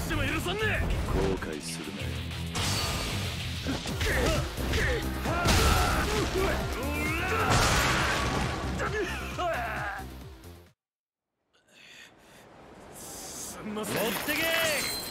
しても許さんね後悔するなよ。すんません持ってけ